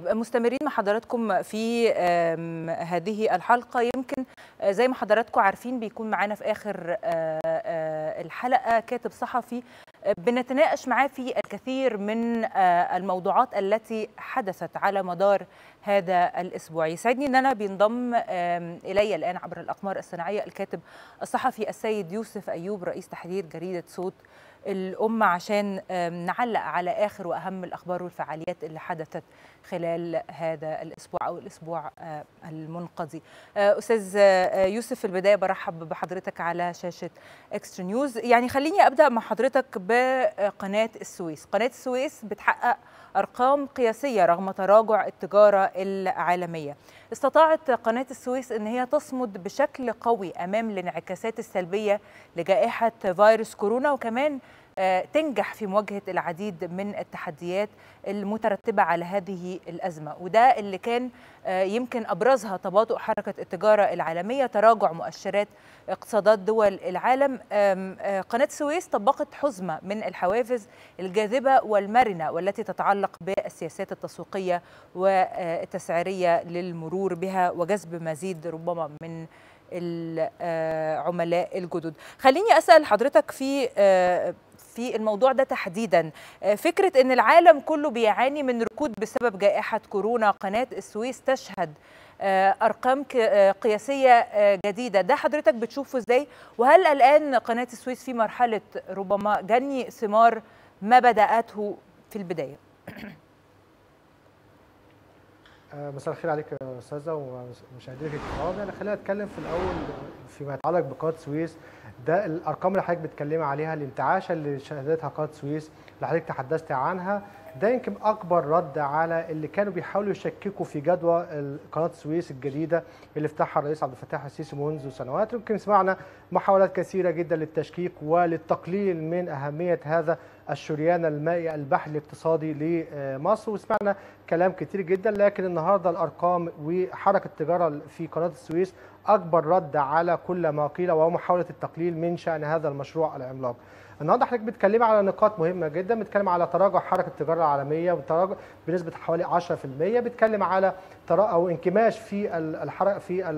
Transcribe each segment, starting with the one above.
مستمرين مع حضراتكم في هذه الحلقة. يمكن زي ما حضراتكم عارفين بيكون معانا في آخر الحلقة كاتب صحفي بنتناقش معاه في الكثير من الموضوعات التي حدثت على مدار هذا الأسبوع. يسعدني إن أنا بينضم إلي الآن عبر الأقمار الصناعية الكاتب الصحفي السيد يوسف أيوب رئيس تحرير جريدة صوت الأمة عشان نعلق على آخر وأهم الأخبار والفعاليات اللي حدثت خلال هذا الأسبوع أو الأسبوع المنقضي. أستاذ يوسف في البداية برحب بحضرتك على شاشة إكسترا نيوز. يعني خليني أبدأ مع حضرتك بقناة السويس. قناة السويس بتحقق أرقام قياسية رغم تراجع التجارة العالمية. استطاعت قناة السويس أن هي تصمد بشكل قوي أمام الانعكاسات السلبية لجائحة فيروس كورونا وكمان تنجح في مواجهة العديد من التحديات المترتبة على هذه الأزمة. وده اللي كان يمكن أبرزها تباطؤ حركة التجارة العالمية تراجع مؤشرات اقتصادات دول العالم. قناة السويس طبقت حزمة من الحوافز الجاذبة والمرنة والتي تتعلق بالسياسات التسويقية والتسعيرية للمرور بها وجذب مزيد ربما من العملاء الجدد. خليني أسأل حضرتك في في الموضوع ده تحديدا. فكرة أن العالم كله بيعاني من ركود بسبب جائحة كورونا قناة السويس تشهد أرقام قياسية جديدة. ده حضرتك بتشوفه إزاي؟ وهل الآن قناة السويس في مرحلة ربما جني ثمار ما بدأته في البداية؟ مساء الخير عليك يا أستاذة ومشاهدينك الكرام يعني خلينا نتكلم في الأول فيما يتعلق بقناه السويس ده الأرقام اللي حضرتك بتتكلمي عليها الانتعاشة اللي شهدتها قناه السويس اللي حضرتك تحدثت عنها ده يمكن أكبر رد على اللي كانوا بيحاولوا يشككوا في جدوى قناه السويس الجديدة اللي فتحها الرئيس عبد الفتاح السيسي منذ سنوات. يمكن سمعنا محاولات كثيرة جدا للتشكيك وللتقليل من أهمية هذا الشريان المائي البحري الاقتصادي لمصر. وسمعنا كلام كتير جدا لكن النهارده الأرقام وحركة التجارة في قناة السويس أكبر رد على كل ما قيل وهو محاولة التقليل من شأن هذا المشروع العملاق. النهارده حضرتك بتتكلمي على نقاط مهمة جدا بتتكلم على تراجع حركة التجارة العالمية وتراجع بنسبة حوالي 10% بتتكلم على أو انكماش في الحركه في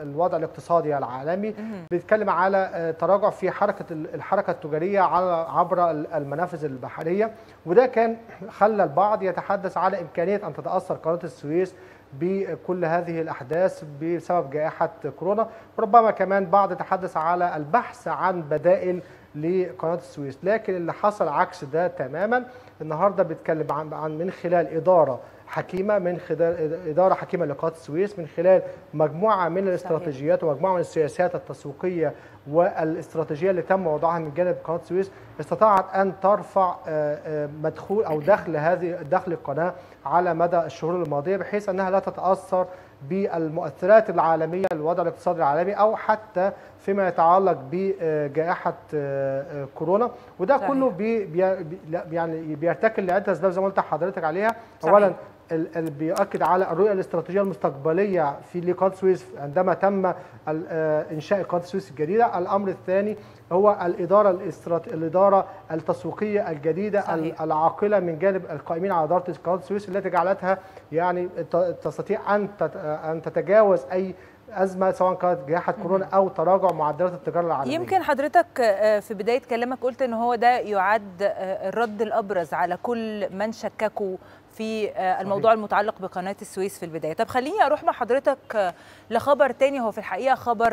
الوضع الاقتصادي العالمي. بتتكلم على تراجع في حركة الحركة التجارية على عبر المنافذ البحرية. وده كان خلى البعض يتحدث على إمكانية أن تتأثر قناة السويس بكل هذه الأحداث بسبب جائحة كورونا. وربما كمان بعض يتحدث على البحث عن بدائل لقناة السويس لكن اللي حصل عكس ده تماما النهارده بيتكلم عن, من خلال إدارة حكيمة من خلال إدارة حكيمة لقناه السويس من خلال مجموعة من الاستراتيجيات ومجموعة من السياسات التسويقية والإستراتيجية اللي تم وضعها من جانب قناة السويس استطاعت أن ترفع مدخول أو دخل هذه دخل القناة على مدى الشهور الماضية بحيث أنها لا تتأثر بالمؤثرات العالمية للوضع الاقتصادي العالمي أو حتى فيما يتعلق بجائحة كورونا وده صحيح. كله بي بي يعني بيرتكل لعدة أسباب زي ما قلت حضرتك عليها صحيح. اولا بيؤكد على الرؤية الاستراتيجية المستقبلية في لقناه السويس عندما تم إنشاء قناة السويس الجديدة، الأمر الثاني هو الإدارة الاسترات... الإدارة التسويقية الجديدة صحيح. العاقلة من جانب القائمين على إدارة قناة السويس التي جعلتها يعني تستطيع أن أن تتجاوز أي أزمة سواء كانت جائحة كورونا أو تراجع معدلات التجارة العالمية. يمكن حضرتك في بداية كلامك قلت إن هو ده يعد الرد الأبرز على كل من شككوا في الموضوع صحيح. المتعلق بقناة السويس في البداية. طب خليني أروح مع حضرتك لخبر تاني. هو في الحقيقة خبر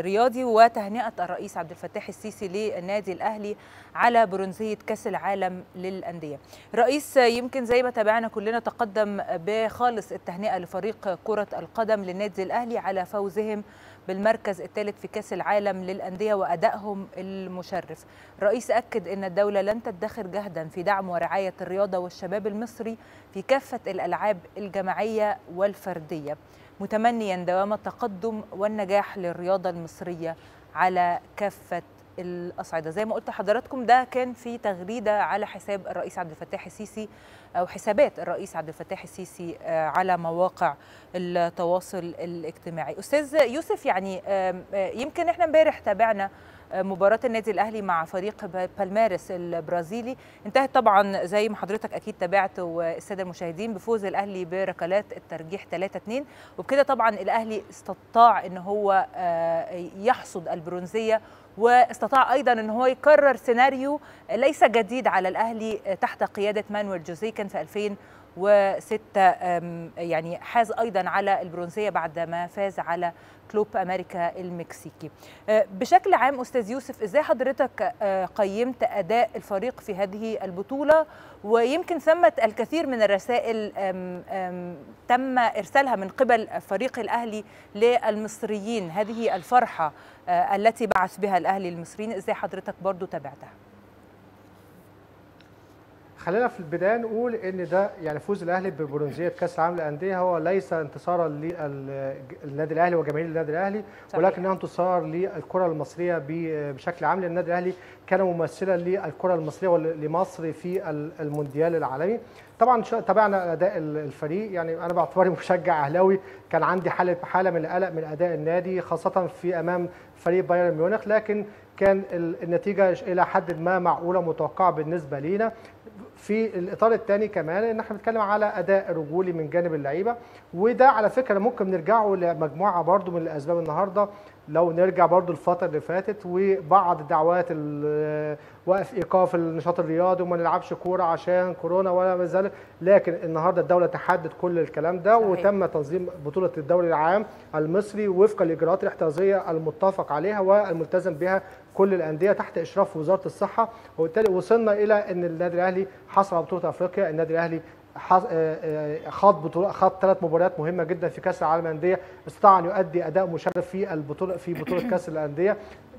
رياضي وتهنئة الرئيس عبد الفتاح السيسي للنادي الأهلي على برونزية كأس العالم للأندية. رئيس يمكن زي ما تابعنا كلنا تقدم بخالص التهنئة لفريق كرة القدم للنادي الأهلي على فوزهم بالمركز الثالث في كأس العالم للأندية وأدائهم المشرف. الرئيس أكد أن الدولة لن تدخر جهدا في دعم ورعاية الرياضة والشباب المصري في كافة الألعاب الجماعية والفردية متمنيا دوام التقدم والنجاح للرياضة المصرية على كافة الأصعدة. زي ما قلت لحضراتكم ده كان في تغريدة على حساب الرئيس عبد الفتاح السيسي أو حسابات الرئيس عبد الفتاح السيسي على مواقع التواصل الاجتماعي. أستاذ يوسف يعني يمكن إحنا امبارح تابعنا مباراة النادي الأهلي مع فريق بالميراس البرازيلي. انتهت طبعا زي ما حضرتك أكيد تابعت والسادة المشاهدين بفوز الأهلي بركلات الترجيح 3-2 وبكده طبعا الأهلي استطاع أن هو يحصد البرونزية واستطاع أيضا إن هو يكرر سيناريو ليس جديد على الأهلي تحت قيادة مانويل جوزيه كان في 2006 يعني حاز أيضا على البرونزية بعد ما فاز على كلوب أمريكا المكسيكي. بشكل عام أستاذ يوسف إزاي حضرتك قيمت أداء الفريق في هذه البطولة ويمكن ثمت الكثير من الرسائل تم إرسالها من قبل فريق الأهلي للمصريين هذه الفرحة التي بعث بها الأهلي المصريين إزاي حضرتك برضو تابعتها؟ خلينا في البداية نقول إن ده يعني فوز الأهلي ببرونزية كأس العالم للأندية. هو ليس انتصارا للنادي الأهلي وجماهير النادي الأهلي ولكنه انتصار للكرة المصرية بشكل عام. لأن النادي الأهلي كان ممثلا للكرة المصرية ولمصر في المونديال العالمي. طبعا تابعنا أداء الفريق. يعني أنا باعتباري مشجع أهلاوي. كان عندي حاله حالة من القلق من أداء النادي خاصة في أمام فريق بايرن ميونخ. لكن كان النتيجة إلى حد ما معقولة متوقعة بالنسبة لينا. في الإطار الثاني كمان إن إحنا بنتكلم على أداء رجولي من جانب اللعيبة. وده على فكرة ممكن نرجعه لمجموعة برضو من الأسباب النهارده. لو نرجع برضو الفترة اللي فاتت وبعض دعوات وقف إيقاف النشاط الرياضي وما نلعبش كورة عشان كورونا ولا ما ذلك لكن النهارده الدولة تحدد كل الكلام ده صحيح. وتم تنظيم بطولة الدوري العام المصري وفق الإجراءات الاحترازية المتفق عليها والملتزم بها كل الأندية تحت إشراف وزارة الصحة. وبالتالي وصلنا إلى إن النادي الأهلي حصل على بطولة أفريقيا النادي الأهلي خاض بطولة خاض ثلاث مباريات مهمة جدا في كأس العالم للأندية استطاع أن يؤدي أداء مشرف في البطوله في بطولة كأس الأندية.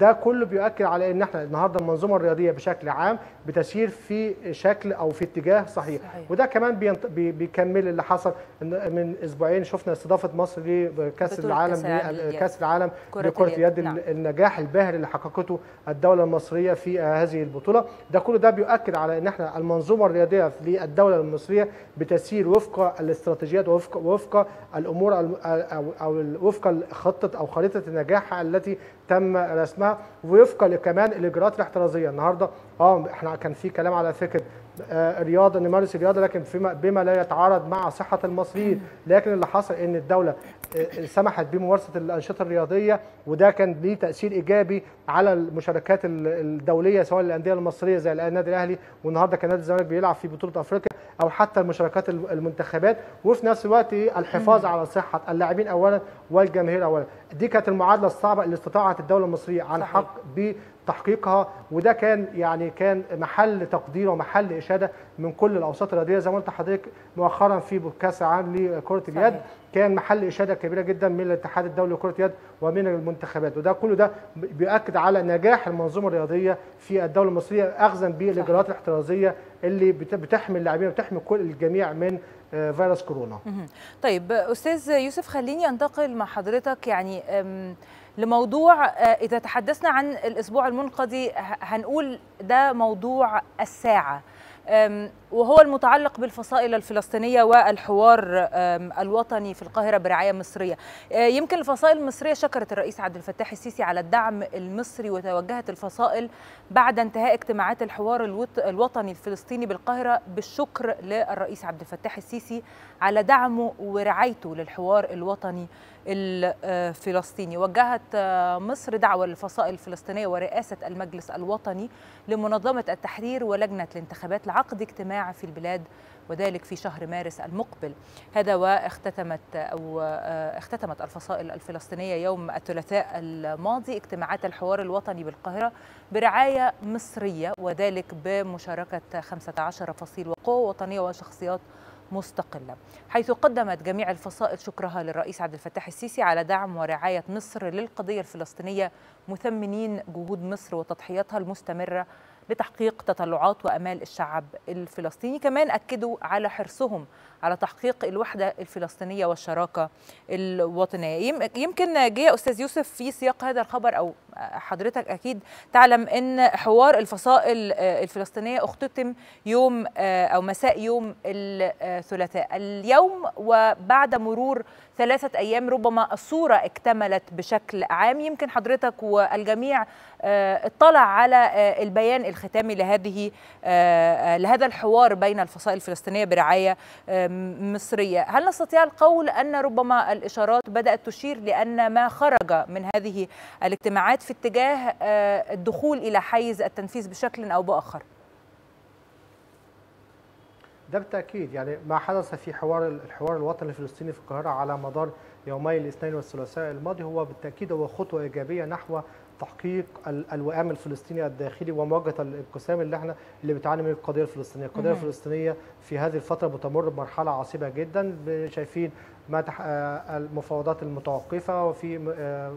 ده كله بيؤكد على إن إحنا النهارده المنظومة الرياضية بشكل عام بتسير في شكل أو في اتجاه صحيح, صحيح. وده كمان بينط... بي... بيكمل اللي حصل من أسبوعين شفنا استضافة مصر لكأس العالم كأس العالم لكرة اليد نعم. النجاح الباهر اللي حققته الدولة المصرية في هذه البطولة ده كله ده بيؤكد على إن إحنا المنظومة الرياضية للدوله المصرية بتسير وفق الاستراتيجيات وفق وفق الأمور أو أو وفق خطة أو خريطة النجاح التي تم رسمها وفقا كمان الإجراءات الاحترازية. النهارده آه إحنا كان في كلام على فكرة رياضه نمارس الرياضه لكن فيما بما لا يتعارض مع صحة المصريين. لكن اللي حصل إن الدولة آه سمحت بممارسة الأنشطة الرياضية وده كان ليه تأثير إيجابي على المشاركات الدولية سواء الانديه المصرية زي النادي الأهلي والنهاردة كان نادي الزمالك بيلعب في بطولة أفريقيا أو حتى المشاركات المنتخبات. وفي نفس الوقت الحفاظ على صحة اللاعبين اولا والجماهير اولا. دي كانت المعادلة الصعبة اللي استطاعت الدولة المصرية عن. حق بتحقيقها وده كان يعني كان محل تقدير ومحل إشادة من كل الأوساط الرياضية. زي ما قلت لحضرتك مؤخرا في كاس العالم لكرة اليد كان محل إشادة كبيرة جدا من الاتحاد الدولي لكرة اليد ومن المنتخبات. وده كله ده بيؤكد على نجاح المنظومة الرياضية في الدولة المصرية اخذا بالإجراءات الاحترازية اللي بتحمي اللاعبين وتحمي كل الجميع من فيروس كورونا. طيب أستاذ يوسف خليني أنتقل مع حضرتك يعني لموضوع إذا تحدثنا عن الأسبوع المنقضي هنقول ده موضوع الساعة. وهو المتعلق بالفصائل الفلسطينية والحوار الوطني في القاهرة برعاية مصرية. يمكن الفصائل المصرية شكرت الرئيس عبد الفتاح السيسي على الدعم المصري وتوجهت الفصائل بعد انتهاء اجتماعات الحوار الوطني الفلسطيني بالقاهرة. بالشكر للرئيس عبد الفتاح السيسي على دعمه ورعايته للحوار الوطني الفلسطيني. وجهت مصر دعوة للفصائل الفلسطينية ورئاسة المجلس الوطني لمنظمة التحرير ولجنة الانتخابات لعقد اجتماع في البلاد وذلك في شهر مارس المقبل. هذا واختتمت أو اختتمت الفصائل الفلسطينية يوم الثلاثاء الماضي اجتماعات الحوار الوطني بالقاهرة برعاية مصرية وذلك بمشاركة 15 فصيل وقوة وطنية وشخصيات مستقلة. حيث قدمت جميع الفصائل شكرها للرئيس عبد الفتاح السيسي على دعم ورعاية مصر للقضية الفلسطينية مثمنين جهود مصر وتضحياتها المستمرة لتحقيق تطلعات وأمال الشعب الفلسطيني. كمان أكدوا على حرصهم على تحقيق الوحدة الفلسطينية والشراكة الوطنية. يمكن جه أستاذ يوسف في سياق هذا الخبر أو حضرتك أكيد تعلم إن حوار الفصائل الفلسطينية اختتم يوم أو مساء يوم الثلاثاء. اليوم وبعد مرور ثلاثة أيام ربما الصورة اكتملت بشكل عام. يمكن حضرتك والجميع اطلع على البيان الختامي لهذه لهذا الحوار بين الفصائل الفلسطينية برعاية مصرية. هل نستطيع القول أن ربما الإشارات بدأت تشير لأن ما خرج من هذه الاجتماعات في اتجاه الدخول إلى حيز التنفيذ بشكل أو بآخر؟ ده بالتأكيد. يعني ما حدث في حوار الحوار الوطني الفلسطيني في القاهرة على مدار يومي الاثنين والثلاثاء الماضي هو بالتأكيد هو خطوة إيجابية نحو تحقيق الوئام الفلسطيني الداخلي ومواجهة الانقسام اللي إحنا اللي بتعاني منه القضية الفلسطينية، القضية الفلسطينية في هذه الفترة بتمر بمرحلة عصيبة جدا. شايفين ما تح... المفاوضات المتوقفة وفي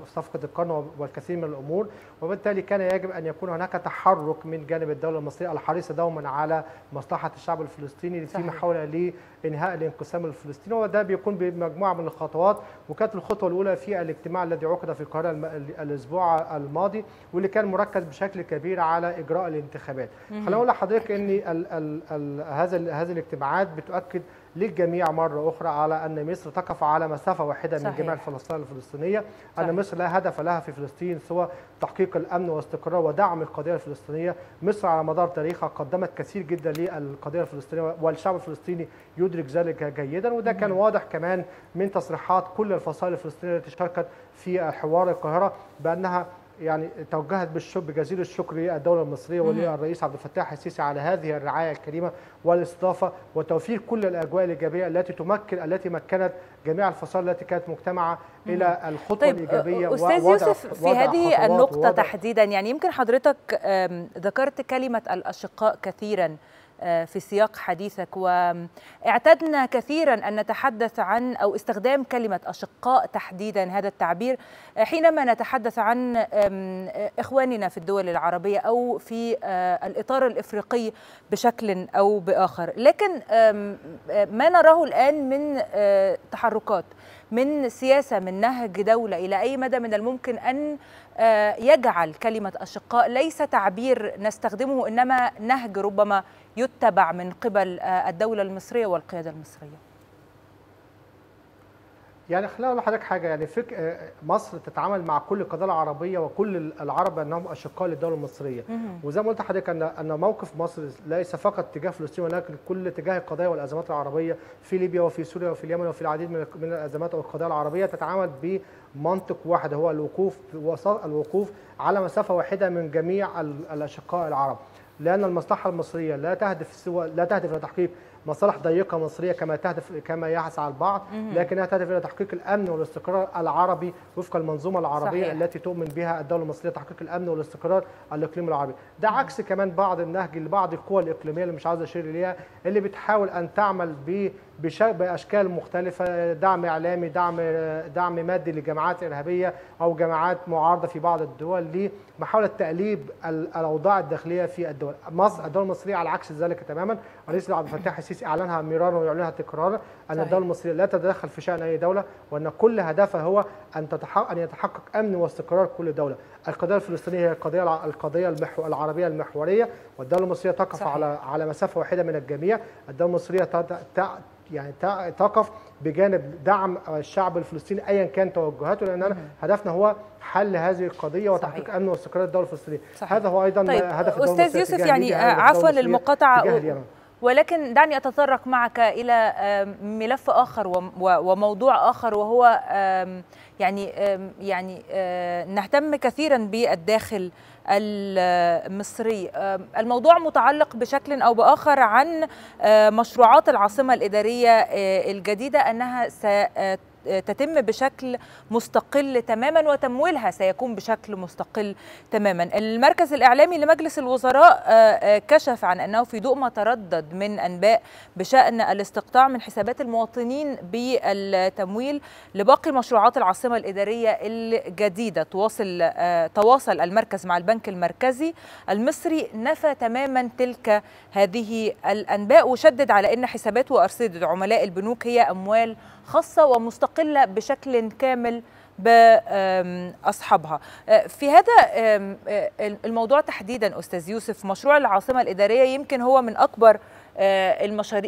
صفقة القرن والكثير من الأمور وبالتالي كان يجب أن يكون هناك تحرك من جانب الدولة المصرية الحريصة دوما على مصلحة الشعب الفلسطيني في محاولة لإنهاء الانقسام الفلسطيني وده بيكون بمجموعة من الخطوات وكانت الخطوة الأولى في الاجتماع الذي عقد في القاهره الأسبوع الماضي واللي كان مركز بشكل كبير على إجراء الانتخابات. خليني أقول لحضرتك ان ال ال ال هذا هذه الاجتماعات بتؤكد للجميع مرة أخرى على أن مصر تقف على مسافة واحدة صحيح. من جميع الفلسطينيين الفلسطينية صحيح. أن مصر لا هدف لها في فلسطين سوى تحقيق الأمن والاستقرار ودعم القضية الفلسطينية مصر على مدار تاريخها قدمت كثير جدا للقضية الفلسطينية والشعب الفلسطيني يدرك ذلك جيدا وده كان واضح كمان من تصريحات كل الفصائل الفلسطينية التي شاركت في حوار القاهرة بأنها يعني توجهت بالشكر بجزيل الشكر للدولة المصرية وللرئيس عبد الفتاح السيسي على هذه الرعاية الكريمة والاستضافة وتوفير كل الأجواء الإيجابية التي تمكن التي مكنت جميع الفصائل التي كانت مجتمعة إلى الخطوة طيب الإيجابية أستاذ يوسف في هذه النقطة تحديدا يعني يمكن حضرتك ذكرت كلمة الأشقاء كثيرا. في سياق حديثك. واعتدنا كثيرا أن نتحدث عن أو استخدام كلمة أشقاء تحديدا هذا التعبير حينما نتحدث عن إخواننا في الدول العربية أو في الإطار الإفريقي بشكل أو بآخر. لكن ما نراه الآن من تحركات من سياسة من نهج دولة إلى أي مدى من الممكن أن يجعل كلمة أشقاء ليس تعبير نستخدمه إنما نهج ربما يتبع من قبل الدولة المصرية والقيادة المصرية. يعني خليني أقول لحضرتك حاجة يعني فك مصر تتعامل مع كل القضايا العربية وكل العرب إنهم أشقاء للدولة المصرية. وزي ما قلت لحضرتك ان إن موقف مصر ليس فقط تجاه فلسطين ولكن كل تجاه القضايا والأزمات العربية في ليبيا وفي سوريا وفي اليمن وفي العديد من من الأزمات والقضايا العربية تتعامل بمنطق واحد هو الوقوف الوقوف على مسافة واحدة من جميع الأشقاء العرب. لأن المصلحة المصرية لا تهدف سوى لا تهدف إلى تحقيق مصالح ضيقة مصرية كما تهدف كما يسعى البعض لكنها تهدف إلى تحقيق الأمن والاستقرار العربي وفق المنظومة العربية صحيح. التي تؤمن بها الدولة المصرية تحقيق الأمن والاستقرار الإقليمي العربي. ده عكس كمان بعض النهج لبعض القوى الإقليمية اللي مش عاوز أشير إليها اللي بتحاول أن تعمل ب بأشكال مختلفة دعم إعلامي دعم دعم مادي لجماعات إرهابية أو جماعات معارضة في بعض الدول لمحاولة تقليب الأوضاع الداخلية في الدول. مصر الدولة المصرية على عكس ذلك تماما. الرئيس عبد الفتاح السيسي أعلنها مرارا ويعلنها تكرارا أن. الدولة المصرية لا تتدخل في شأن أي دولة وأن كل هدفها هو أن تتحقق أن يتحقق أمن واستقرار كل دولة القضية الفلسطينية هي القضية القضية المحو العربية المحورية والدولة المصرية تقف صحيح. على على مسافة واحدة من الجميع الدولة المصرية تع... يعني تقف بجانب دعم الشعب الفلسطيني ايا كان توجهاته لأن هدفنا هو حل هذه القضية وتحقيق أمن واستقرار الدولة الفلسطينية صحيح. هذا هو أيضا طيب هدف الدولة أستاذ يوسف يعني عفوا للمقاطعه ولكن دعني أتطرق معك إلى ملف آخر وموضوع آخر وهو يعني يعني نهتم كثيرا بالداخل المصري. الموضوع متعلق بشكل أو بآخر عن مشروعات العاصمة الإدارية الجديدة أنها تتم بشكل مستقل تماما وتمويلها سيكون بشكل مستقل تماما. المركز الإعلامي لمجلس الوزراء كشف عن أنه في ضوء ما تردد من أنباء بشأن الاستقطاع من حسابات المواطنين بالتمويل لباقي مشروعات العاصمة الإدارية الجديدة. تواصل تواصل المركز مع البنك المركزي المصري نفى تماما تلك هذه الأنباء وشدد على أن حسابات وأرصدة عملاء البنوك هي أموال خاصة ومستقلة. بشكل كامل بأصحابها. في هذا الموضوع تحديدا أستاذ يوسف مشروع العاصمة الإدارية يمكن هو من أكبر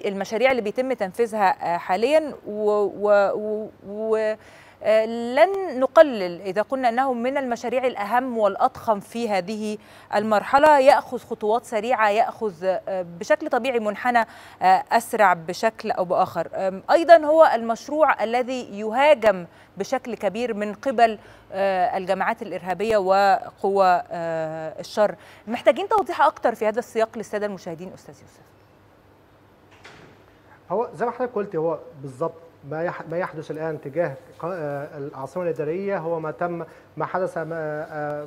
المشاريع اللي بيتم تنفيذها حاليا و, و, و لن نقلل إذا قلنا أنه من المشاريع الأهم والأضخم في هذه المرحلة. يأخذ خطوات سريعة يأخذ بشكل طبيعي منحنى أسرع بشكل أو بآخر. أيضا هو المشروع الذي يهاجم بشكل كبير من قبل الجماعات الإرهابية وقوى الشر. محتاجين توضيح أكتر في هذا السياق للسادة المشاهدين أستاذ يوسف. هو زي ما حضرتك قلت هو بالظبط ما ما يحدث الآن تجاه العاصمة الإدارية هو ما تم ما حدث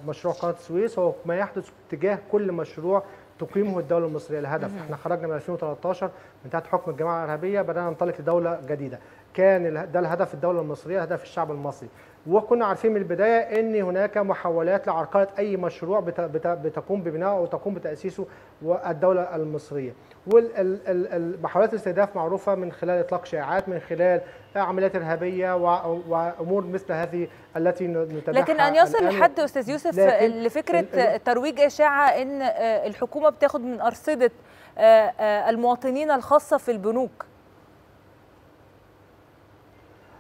مشروع قناة السويس هو ما يحدث تجاه كل مشروع تقيمه الدولة المصرية. الهدف إحنا خرجنا من 2013 من تحت حكم الجماعة الارهابيه بدأنا ننطلق لدولة جديدة. كان ده الهدف الدولة المصرية هدف الشعب المصري. وكنا عارفين من البداية إن هناك محاولات لعرقلة أي مشروع بتقوم ببنائه أو تقوم بتأسيسه والدولة المصرية. والمحاولات الاستهداف معروفة من خلال إطلاق شائعات من خلال عمليات إرهابية وأمور مثل هذه التي نتابعها لكن أن يصل لحد أستاذ يوسف لفكرة ترويج إشاعة إن الحكومة بتاخد من أرصدة المواطنين الخاصة في البنوك.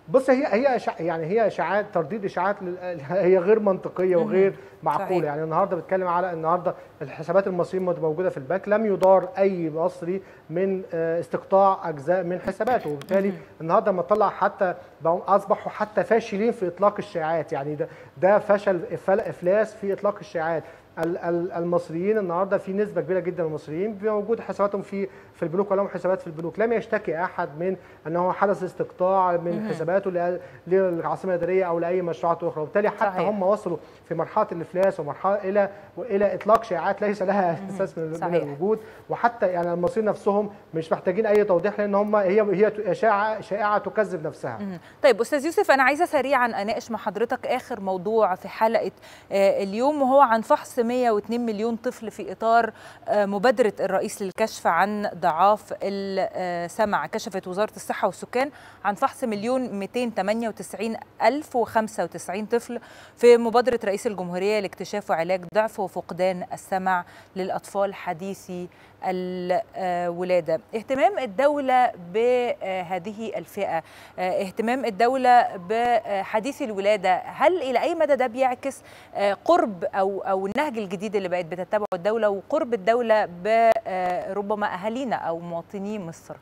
بص هي هي يعني هي اشاعات ترديد اشاعات هي غير منطقية وغير معقولة. صحيح. يعني النهارده بتكلم على النهارده الحسابات المصريين موجودة في البنك لم يدار أي مصري من استقطاع أجزاء من حساباته. وبالتالي النهارده لما طلع حتى أصبحوا حتى فاشلين في إطلاق الشائعات يعني ده ده فشل إفلاس في إطلاق الشائعات المصريين النهارده في نسبة كبيرة جدا من المصريين موجود حساباتهم في في البنوك ولهم حسابات في البنوك. لم يشتكي أحد من انه حدث استقطاع من حساباته للعاصمة الإدارية أو لأي مشروعات أخرى. وبالتالي حتى صحيح. هم وصلوا في مرحلة الإفلاس ومرحلة إلى والى إطلاق شائعات ليس لها أساس من, من الوجود. وحتى يعني المصريين نفسهم مش محتاجين أي توضيح لأن هم هي هي شائعه تكذب نفسها. طيب أستاذ يوسف أنا عايزة سريعا أناقش مع حضرتك آخر موضوع في حلقة اليوم وهو عن فحص 102 مليون طفل في إطار مبادرة الرئيس للكشف عن ضعاف السمع. كشفت وزارة الصحة والسكان عن فحص مليون 298 ألف و95 طفل في مبادرة رئيس الجمهورية لاكتشاف وعلاج ضعف وفقدان السمع للأطفال حديثي الولاده. اهتمام الدولة بهذه الفئة اهتمام الدولة بحديثي الولادة. هل إلى أي مدى ده بيعكس قرب أو أو النهج الجديد اللي بقت بتتبعه الدولة وقرب الدولة بربما أهالينا أو مواطني مصر.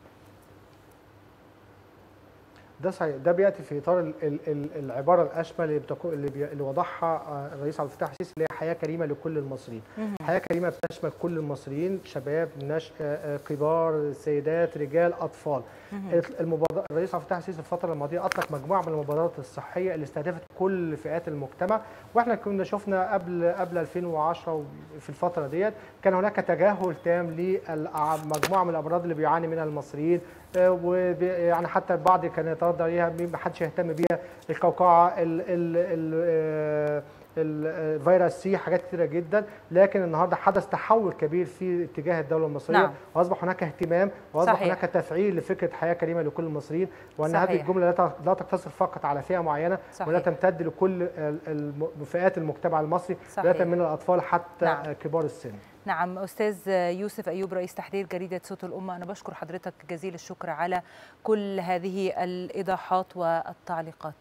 ده صحيح ده بيأتي في إطار ال ال ال العبارة الأشمل اللي بتكون اللي, بي اللي وضعها الرئيس عبد الفتاح السيسي اللي هي حياة كريمة لكل المصريين. حياة كريمة بتشمل كل المصريين شباب نشء كبار سيدات رجال أطفال. الرئيس عبد الفتاح السيسي الفترة الماضية أطلق مجموعة من المبادرات الصحية اللي استهدفت كل فئات المجتمع وإحنا كنا شفنا قبل قبل 2010 في الفترة ديت كان هناك تجاهل تام لمجموعه من الامراض اللي بيعاني منها المصريين ويعني حتى البعض كان يتردد عليها ما حدش يهتم بيها القوقعة ال ال ال الفيروس سي حاجات كثيره جدا لكن النهارده حدث تحول كبير في اتجاه الدولة المصرية نعم. وأصبح هناك اهتمام وأصبح صحيح. هناك تفعيل لفكرة حياة كريمة لكل المصريين وأن صحيح. هذه الجملة لا تقتصر فقط على فئة معينة صحيح. ولا تمتد لكل فئات المجتمع المصري. بدايه من الاطفال حتى نعم. كبار السن نعم أستاذ يوسف أيوب رئيس تحرير جريدة صوت الأمة أنا بشكر حضرتك جزيل الشكر على كل هذه الإيضاحات والتعليقات.